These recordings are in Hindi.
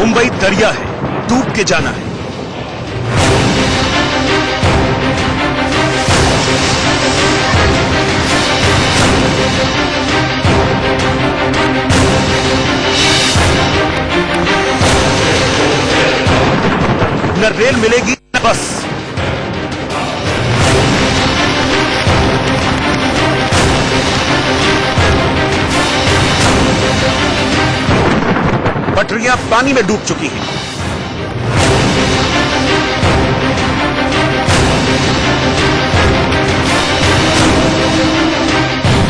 मुंबई दरिया है डूब के जाना है। न रेल मिलेगी पटरियाँ पानी में डूब चुकी हैं।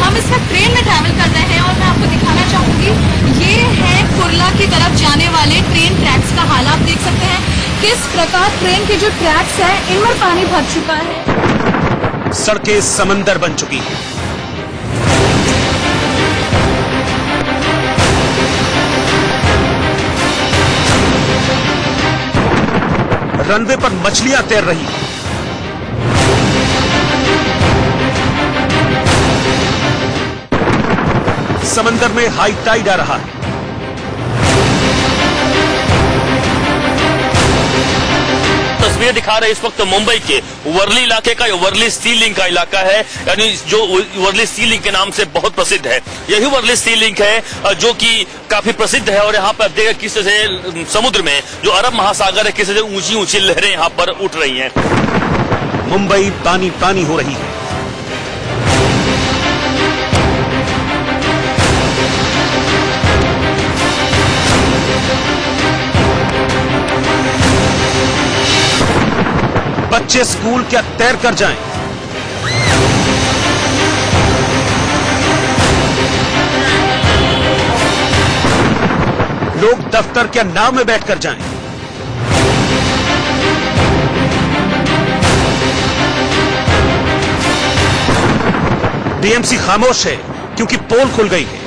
हम इस वक्त ट्रेन में ट्रैवल कर रहे हैं और मैं आपको दिखाना चाहूँगी ये है कुरला की तरफ़ जाने वाले ट्रेन ट्रैक्स का हाल। आप देख सकते हैं किस प्रकार ट्रेन के जो ट्रैक्स हैं इनमें पानी भर चुका है। सड़कें समंदर बन चुकी हैं। रनवे पर मछलियाँ तैर रही। समंदर में हाई टाइड आ रहा है। तस्वीरें दिखा रहे इस वक्त मुंबई के। वर्ली इलाके का, वर्ली स्टील लिंक का इलाका है। यानी जो वर्ली स्टील लिंक के नाम से बहुत प्रसिद्ध है। यही वर्ली स्टील लिंक है, जो कि काफ़ी प्रसिद्ध है और यहाँ पर आप देखिए किस तरह समुद्र में जो अरब महासागर है, किस तरह ऊँची ऊँची लहरें यहाँ पर उठ रही है। मुंबई पानी पानी हो रही है। बच्चे स्कूल क्या तैर कर जाएँ? लोग दफ्तर क्या नाव में बैठकर जाएँ? डीएमसी खामोश है, क्योंकि पोल खुल गई है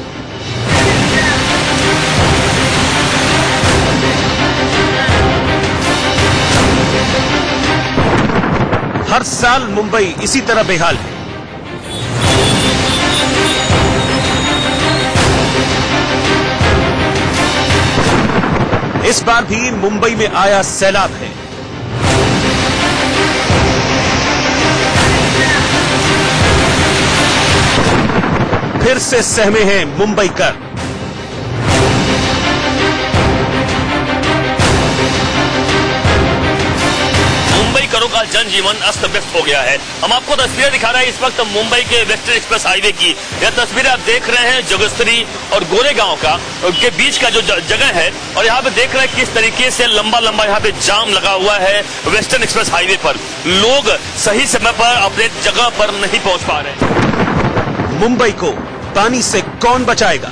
हर साल मुंबई इसी तरह बेहाल है। इस बार भी मुंबई में आया सैलाब है। फिर से सहमे हैं मुंबई कर। का जनजीवन अस्त व्यस्त हो गया है। हम आपको तस्वीरें दिखा रहे हैं इस वक्त मुंबई के वेस्टर्न एक्सप्रेस हाईवे की। यह तस्वीरें आप देख रहे हैं जगस्तरी और गोरेगांव का के बीच का जो जगह है। और यहाँ पे देख रहे हैं किस तरीके से लंबा लंबा यहाँ पे जाम लगा हुआ है वेस्टर्न एक्सप्रेस हाईवे पर। लोग सही समय पर अपने जगह पर नहीं पहुँच पा रहे मुंबई को पानी से कौन बचाएगा?